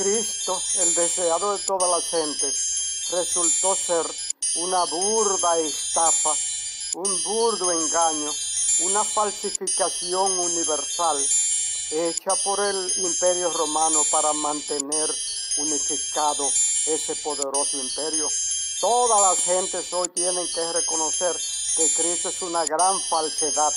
Cristo, el deseado de todas las gentes, resultó ser una burda estafa, un burdo engaño, una falsificación universal hecha por el imperio romano para mantener unificado ese poderoso imperio. Todas las gentes hoy tienen que reconocer que Cristo es una gran falsedad